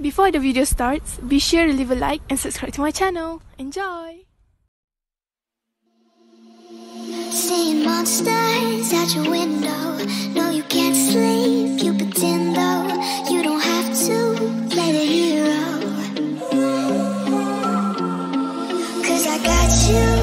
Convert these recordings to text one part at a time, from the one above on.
Before the video starts, be sure to leave a like and subscribe to my channel. Enjoy! Seeing monsters at your window No, you can't sleep, you pretend though You don't have to play the hero Cause I got you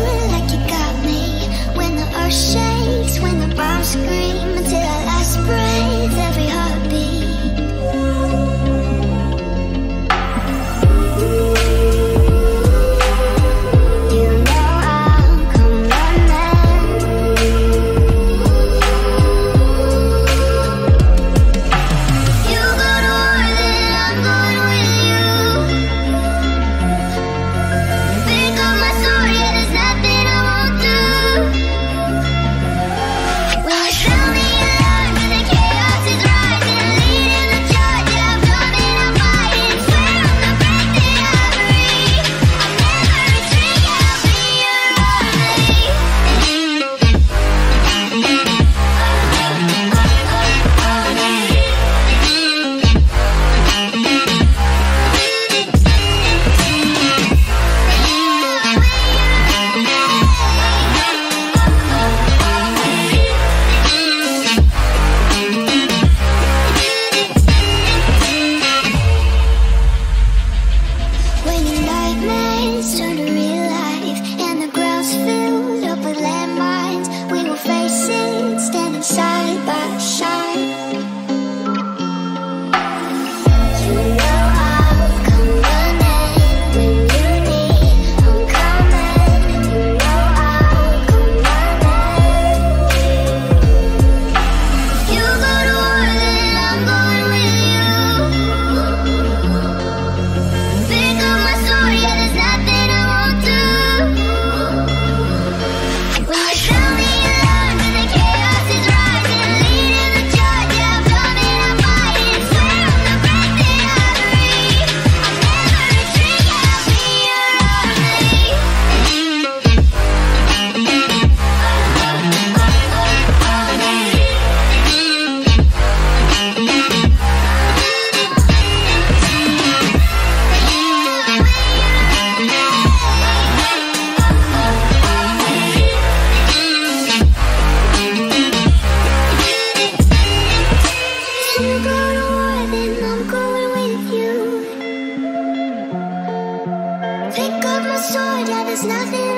nothing